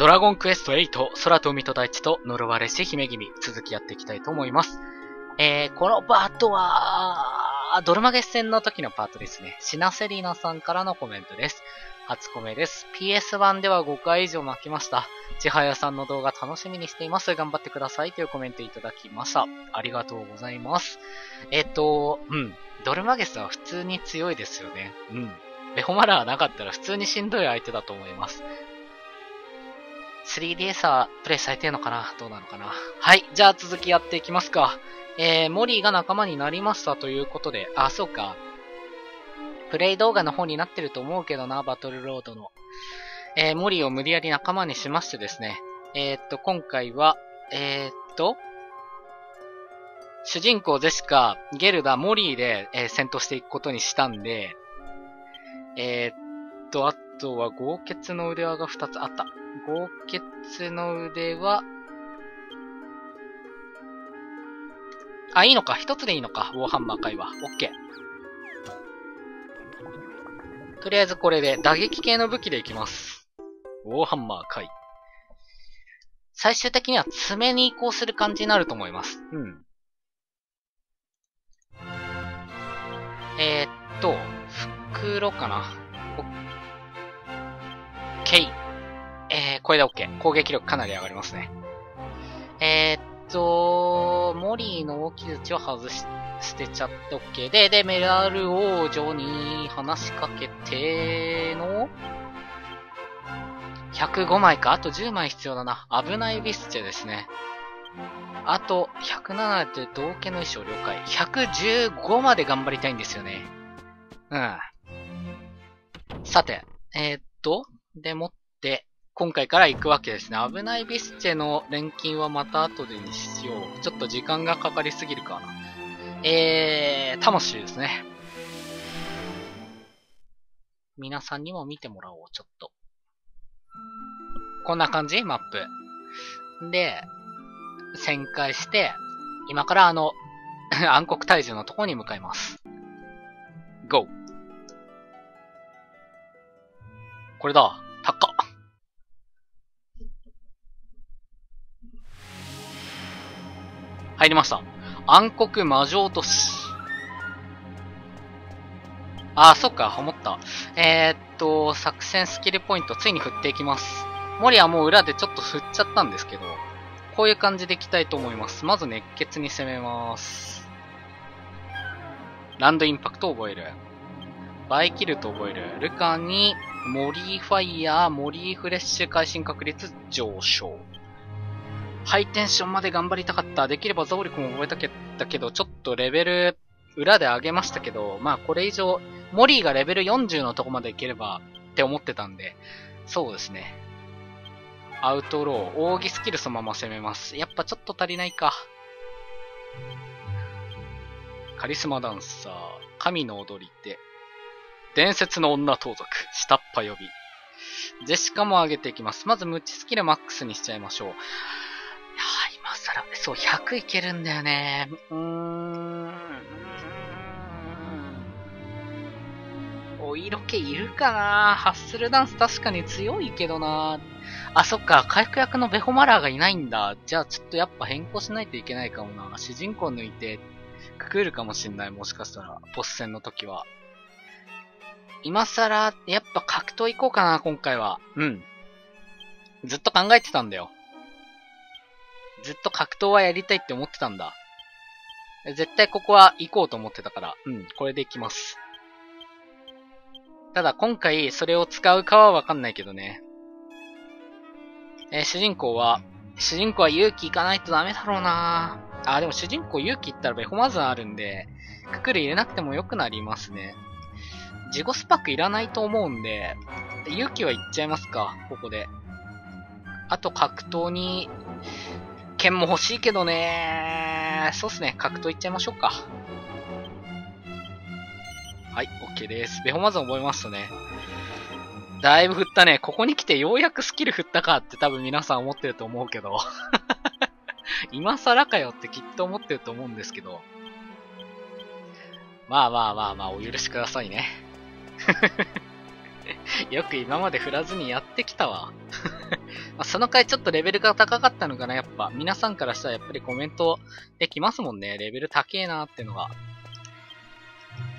ドラゴンクエスト8、空と海と大地と呪われし姫君、続きやっていきたいと思います。えー、このパートは、ドルマゲス戦の時のパートですね。シナセリーナさんからのコメントです。初コメです。PS1 では5回以上巻きました。ちはやさんの動画楽しみにしています。頑張ってくださいというコメントいただきました。ありがとうございます。えっ、と、うん。ドルマゲスは普通に強いですよね。うん。ベホマラーなかったら普通にしんどい相手だと思います。3DS はプレイされてるのかな？どうなのかな？はい。じゃあ続きやっていきますか。えー、モリーが仲間になりましたということで、あ、そうか。プレイ動画の方になってると思うけどな、バトルロードの。えー、モリーを無理やり仲間にしましてですね。えー、っと、今回は、えー、っと、主人公ゼシカ、ゲルダ、モリーで、えー、戦闘していくことにしたんで、えー、っと、あとは豪傑の腕輪が2つあった。豪傑の腕は、あ、いいのか。一つでいいのか。ウォーハンマー回は。オッケー。とりあえずこれで打撃系の武器でいきます。ウォーハンマー回。最終的には爪に移行する感じになると思います。うん。えー、っと、袋かな。オッこれで OK。攻撃力かなり上がりますね。えー、っと、モリーの大きい土を外し、捨てちゃって OK で、で、メダル王女に話しかけての、105枚か。あと10枚必要だな。危ないビスチェですね。あと、107で同家の衣装了解。115まで頑張りたいんですよね。うん。さて、えー、っと、でもって、今回から行くわけですね。危ないビスチェの錬金はまた後でにしよう。ちょっと時間がかかりすぎるかな。えー、魂ですね。皆さんにも見てもらおう、ちょっと。こんな感じ？マップ。で、旋回して、今からあの、暗黒退治のとこに向かいます。GO! これだ。入りました。暗黒魔女都市。あ、そっか、思った。えー、っと、作戦スキルポイント、ついに振っていきます。モリーはもう裏でちょっと振っちゃったんですけど、こういう感じでいきたいと思います。まず熱血に攻めます。ランドインパクトを覚える。バイキルト覚える。ルカニ、モリーファイヤー、モリーフレッシュ会心確率上昇。ハイテンションまで頑張りたかった。できれば増力も覚えたかったけど、ちょっとレベル、裏で上げましたけど、まあこれ以上、モリーがレベル40のとこまでいければって思ってたんで、そうですね。アウトロー、扇スキルそのまま攻めます。やっぱちょっと足りないか。カリスマダンサー、神の踊り手、伝説の女盗賊、下っ端呼び。ジェシカも上げていきます。まず、ムチスキルマックスにしちゃいましょう。今更、そう、100いけるんだよね。うーん。お色気いるかなハッスルダンス確かに強いけどなあ、そっか、回復役のベホマラーがいないんだ。じゃあちょっとやっぱ変更しないといけないかもな。主人公抜いて、くくるかもしんない。もしかしたら、ボス戦の時は。今更、やっぱ格闘行こうかな、今回は。うん。ずっと考えてたんだよ。ずっと格闘はやりたいって思ってたんだ。絶対ここは行こうと思ってたから、うん、これで行きます。ただ今回それを使うかはわかんないけどね。えー、主人公は、主人公は勇気行かないとダメだろうなあ、でも主人公勇気行ったらベホマズンあるんで、ククル入れなくても良くなりますね。ジゴスパックいらないと思うんで、勇気は行っちゃいますか、ここで。あと格闘に剣も欲しいけどねそうっすね。格闘いっちゃいましょうか。はい、OK です。ベホマズン覚えますとね。だいぶ振ったね。ここに来てようやくスキル振ったかって多分皆さん思ってると思うけど。今更かよってきっと思ってると思うんですけど。まあまあまあまあ、お許しくださいね。よく今まで振らずにやってきたわ。まあ、その回ちょっとレベルが高かったのかな、やっぱ。皆さんからしたらやっぱりコメントできますもんね。レベル高えなってのが。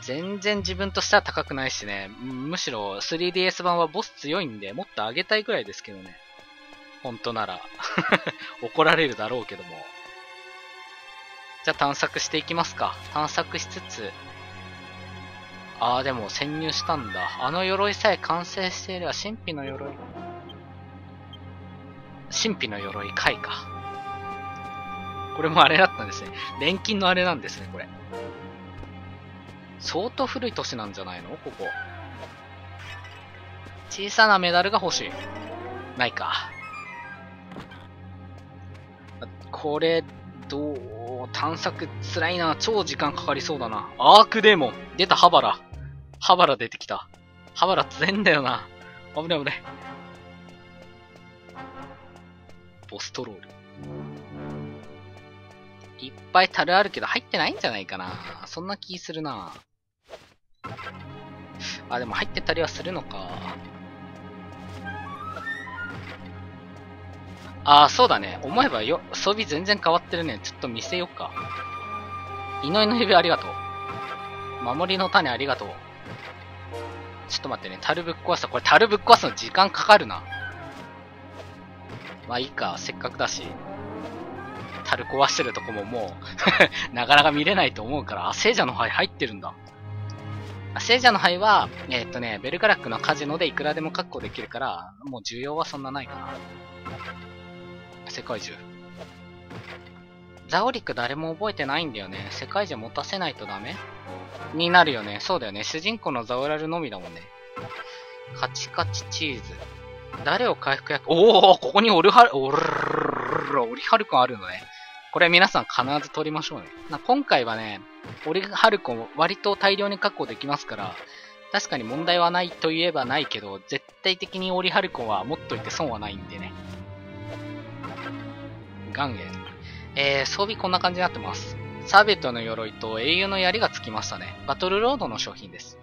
全然自分としては高くないしね。むしろ 3DS 版はボス強いんで、もっと上げたいくらいですけどね。本当なら。怒られるだろうけども。じゃあ探索していきますか。探索しつつ。ああ、でも潜入したんだ。あの鎧さえ完成していれば神秘の鎧。神秘の鎧回か。これもあれだったんですね。錬金のあれなんですね、これ。相当古い年なんじゃないの？ここ。小さなメダルが欲しい。ないか。これ、どう、探索辛いな。超時間かかりそうだな。アークデーモン。出た、ハバラ。ハバラ出てきた。ハバラ強いんだよな。危ない危ない。ボストロール。いっぱい樽あるけど入ってないんじゃないかな。そんな気するな。あ、でも入ってたりはするのか。ああ、そうだね。思えばよ、装備全然変わってるね。ちょっと見せよっか。祈りの指ありがとう。守りの種ありがとう。ちょっと待ってね。樽ぶっ壊した。これ樽ぶっ壊すの時間かかるな。まあいいか。せっかくだし。樽壊してるとこももう なかなか見れないと思うから、あ、聖者の灰入ってるんだ。聖者の灰は、えー、っとね、ベルガラックのカジノでいくらでも確保できるから、もう需要はそんなないかな。世界中。ザオリック誰も覚えてないんだよね。世界中持たせないとダメ？になるよね。そうだよね。主人公のザオラルのみだもんね。カチカチチーズ。誰を回復役、おおここにオルハル、オルオリハルコンあるのね。これ皆さん必ず取りましょうね。な今回はね、オリハルコン割と大量に確保できますから、確かに問題はないと言えばないけど、絶対的にオリハルコンは持っといて損はないんでね。岩塩。えー、装備こんな感じになってます。サーベットの鎧と英雄の槍がつきましたね。バトルロードの商品です。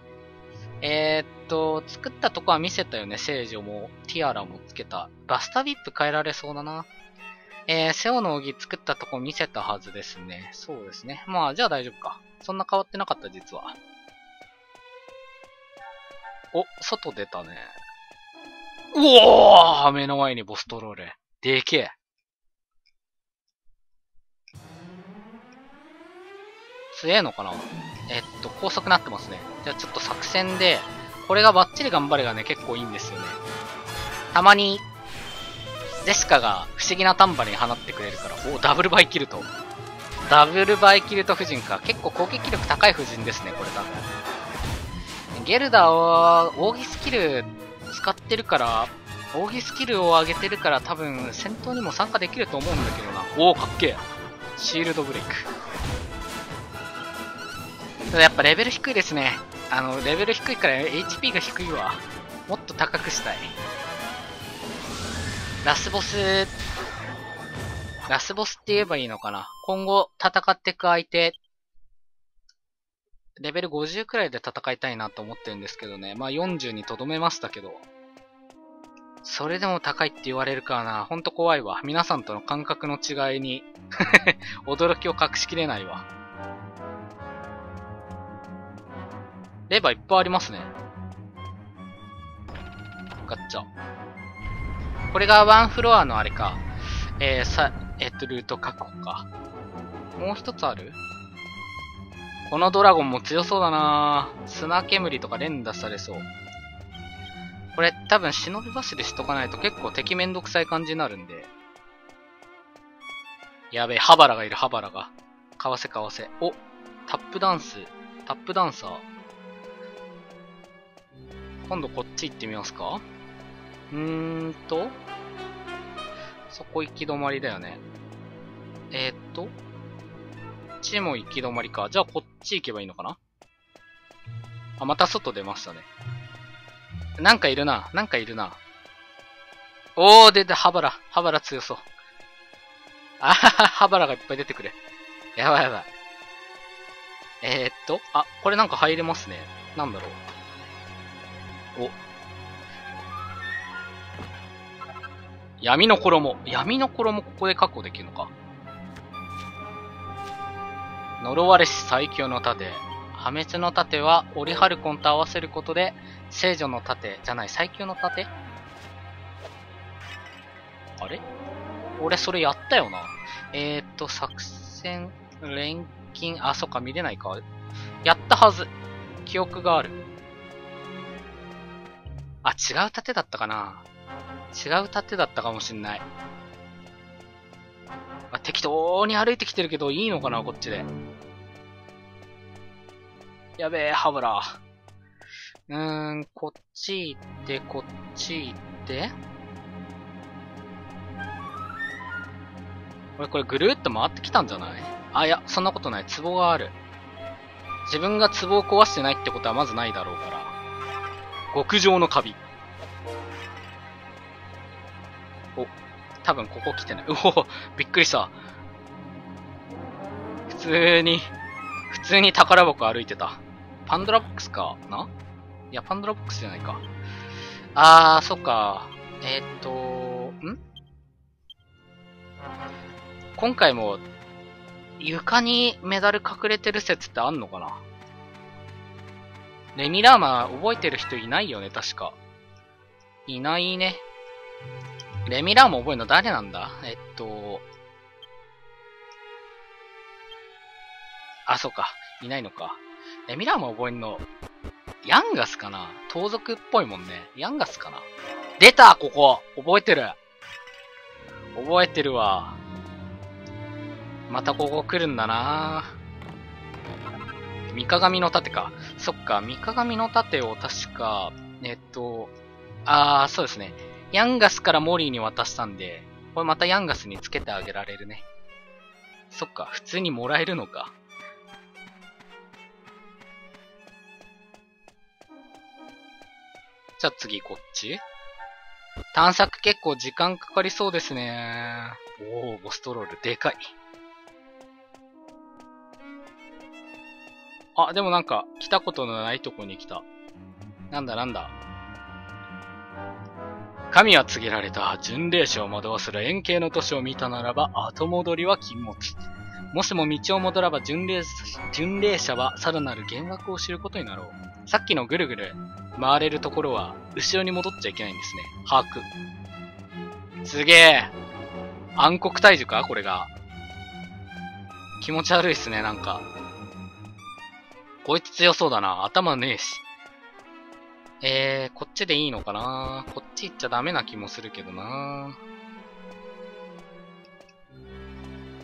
えー、っと、作ったとこは見せたよね。聖女も、ティアラもつけた。バスタビップ変えられそうだな。えー、セオの扇作ったとこ見せたはずですね。そうですね。まあ、じゃあ大丈夫か。そんな変わってなかった、実は。お、外出たね。うおー目の前にボストローレ。でけえ。強えのかな？えっと、高速なってますね。じゃあちょっと作戦で、これがバッチリ頑張れがね、結構いいんですよね。たまに、ゼシカが不思議なタンバリン放ってくれるから、おダブルバイキルト。ダブルバイキルト夫人か。結構攻撃力高い夫人ですね、これ多分。ゲルダは、扇スキル使ってるから、扇スキルを上げてるから多分戦闘にも参加できると思うんだけどな。おお、かっけえ。シールドブレイク。ただやっぱレベル低いですね。あの、レベル低いから HP が低いわ。もっと高くしたい。ラスボス、ラスボスって言えばいいのかな。今後戦っていく相手、レベル50くらいで戦いたいなと思ってるんですけどね。まあ40にとどめましたけど。それでも高いって言われるからな。ほんと怖いわ。皆さんとの感覚の違いに 驚きを隠しきれないわ。レバーいっぱいありますね。ガッチャ。これがワンフロアのあれか。えー、さ、えっと、ルート確保か。もう一つある？このドラゴンも強そうだな砂煙とか連打されそう。これ多分忍び走りしとかないと結構敵めんどくさい感じになるんで。やべえ、ハバラがいる、ハバラが。かわせかわせ。おタップダンス。タップダンサー。今度こっち行ってみますか？うーんと、そこ行き止まりだよね。えー、っと、こっちも行き止まりか。じゃあこっち行けばいいのかな？あ、また外出ましたね。なんかいるな。なんかいるな。おー、出た、ハバラ。ハバラ強そう。あはは、ハバラがいっぱい出てくる。やばいやばい。えー、っと、あ、これなんか入れますね。なんだろう。お。闇の衣。闇の衣ここで確保できるのか。呪われし最強の盾。破滅の盾は、オリハルコンと合わせることで、聖女の盾、じゃない、最強の盾？あれ？俺それやったよな。えー、っと、作戦、錬金、あ、そっか、見れないか。やったはず。記憶がある。あ、違う盾だったかな違う盾だったかもしんない。あ、適当に歩いてきてるけど、いいのかなこっちで。やべえ、ハブラ。うーん、こっち行って、こっち行って。俺これぐるーっと回ってきたんじゃない？あ、いや、そんなことない。壺がある。自分が壺を壊してないってことはまずないだろうから。極上のカビ。お、多分ここ来てない。う おびっくりした。普通に、普通に宝箱歩いてた。パンドラボックスかな？いや、パンドラボックスじゃないか。あー、そっか。えー、っと、ん？今回も、床にメダル隠れてる説ってあんのかな？レミラーマ覚えてる人いないよね、確か。いないね。レミラーマ覚えるの誰なんだ？えっと、あ、そうか。いないのか。レミラーマ覚えるの、ヤンガスかな？盗賊っぽいもんね。ヤンガスかな？出たここ覚えてる覚えてるわ。またここ来るんだな三鏡の盾か。そっか、三鏡の盾を確か、えっと、あー、そうですね。ヤンガスからモリーに渡したんで、これまたヤンガスにつけてあげられるね。そっか、普通にもらえるのか。じゃあ次こっち探索結構時間かかりそうですね。おー、ボストロール、でかい。あ、でもなんか、来たことのないとこに来た。なんだなんだ。神は告げられた巡礼者を惑わせる円形の都市を見たならば、後戻りは禁物。もしも道を戻らば巡礼、巡礼者はさらなる幻惑を知ることになろう。さっきのぐるぐる回れるところは、後ろに戻っちゃいけないんですね。把握。すげえ。暗黒体樹か？これが。気持ち悪いっすね、なんか。こいつ強そうだな。頭ねえし。えー、こっちでいいのかな？こっち行っちゃダメな気もするけどな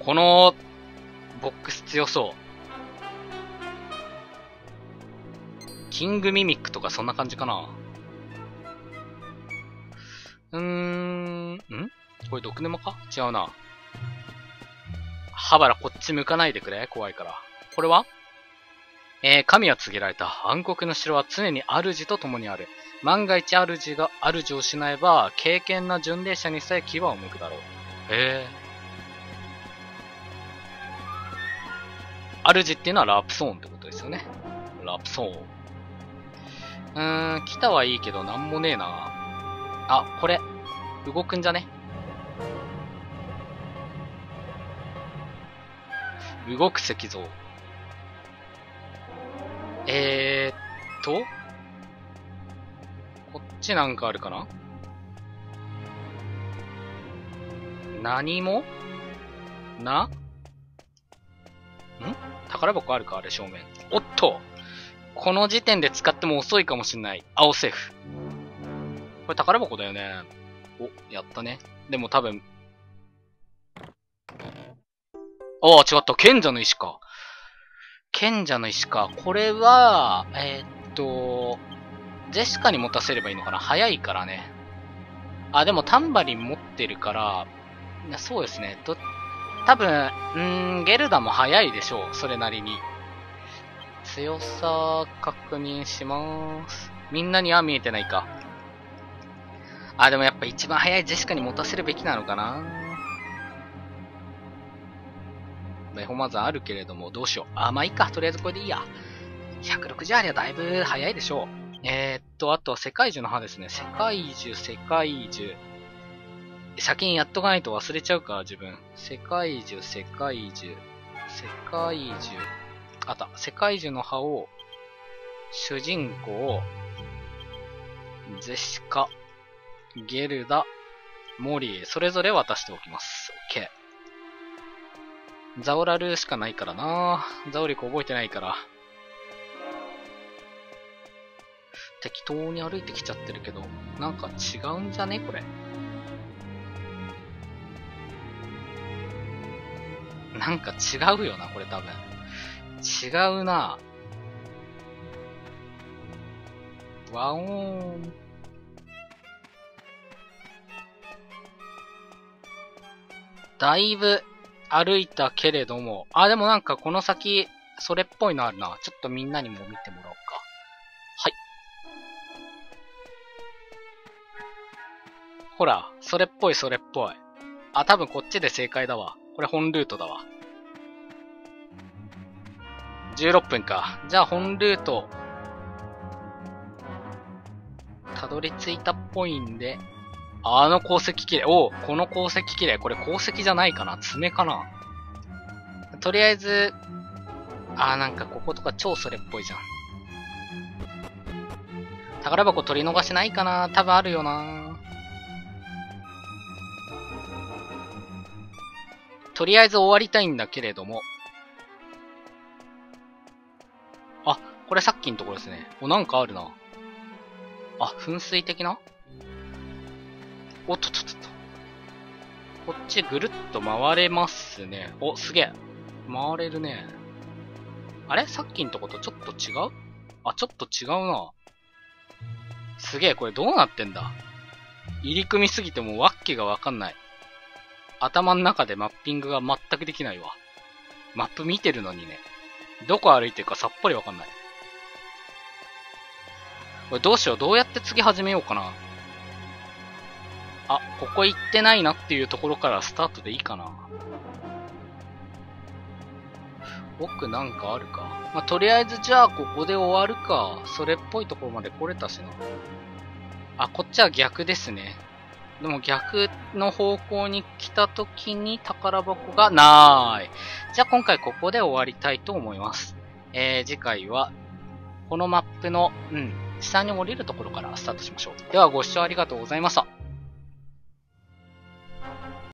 この、ボックス強そう。キングミミックとかそんな感じかな？うーん、ん？これ毒沼か？違うな。ハバラこっち向かないでくれ怖いから。これは？えー、神は告げられた。暗黒の城は常に主と共にある。万が一主が主を失えば、敬虔な巡礼者にさえ牙を剥くだろう。へえ。主っていうのはラプソーンってことですよね。ラプソーン。うーん、来たはいいけどなんもねえな。あ、これ。動くんじゃね動く石像。えーっと、こっちなんかあるかな？何も？な、ん？宝箱あるかあれ正面。おっとこの時点で使っても遅いかもしんない。青セーフ。これ宝箱だよね。お、やったね。でも多分。ああ、違った。賢者の石か。賢者の石か。これは、えー、っと、ジェシカに持たせればいいのかな？早いからね。あ、でもタンバリン持ってるから、そうですね。と、多分、んゲルダも早いでしょう。それなりに。強さ確認しまーす。みんなには見えてないか。あ、でもやっぱ一番早いジェシカに持たせるべきなのかな？メホマザンあるけれども、どうしよう。あ、まあいいか。とりあえずこれでいいや。160ありゃだいぶ早いでしょう。えー、っと、あとは世界樹の歯ですね。世界樹、世界樹。先にやっとかないと忘れちゃうから、自分。世界樹、世界樹、世界樹。あった。世界樹の葉を、主人公、ゼシカ、ゲルダ、モリー、それぞれ渡しておきます。OK。ザオラルしかないからなザオリコ覚えてないから。適当に歩いてきちゃってるけど、なんか違うんじゃね？これ。なんか違うよな、これ多分。違うな。ワオーン。だいぶ歩いたけれども、あ、でもなんかこの先、それっぽいのあるな。ちょっとみんなにも見てもらおうか。はい。ほら、それっぽいそれっぽい。あ、多分こっちで正解だわ。これ本ルートだわ。16分か。じゃあ本ルート、たどり着いたっぽいんで、あの鉱石綺麗。おこの鉱石綺麗。これ鉱石じゃないかな爪かなとりあえず、あーなんかこことか超それっぽいじゃん。宝箱取り逃しないかな多分あるよなとりあえず終わりたいんだけれども。あ、これさっきのところですね。お、なんかあるな。あ、噴水的な？おっとっとっと。こっちぐるっと回れますね。お、すげえ。回れるね。あれ？さっきのとことちょっと違う？あ、ちょっと違うな。すげえ、これどうなってんだ？入り組みすぎてもわっけがわかんない。頭の中でマッピングが全くできないわ。マップ見てるのにね。どこ歩いてるかさっぱりわかんない。これどうしよう？どうやって次始めようかな？あ、ここ行ってないなっていうところからスタートでいいかな。奥なんかあるか。まあ、とりあえずじゃあここで終わるか。それっぽいところまで来れたしな。あ、こっちは逆ですね。でも逆の方向に来た時に宝箱がなーい。じゃあ今回ここで終わりたいと思います。えー、次回は、このマップの、うん、下に降りるところからスタートしましょう。ではご視聴ありがとうございました。